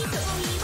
you. told me